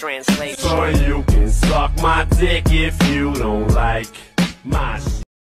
Translation. So you can suck my dick if you don't like my shit.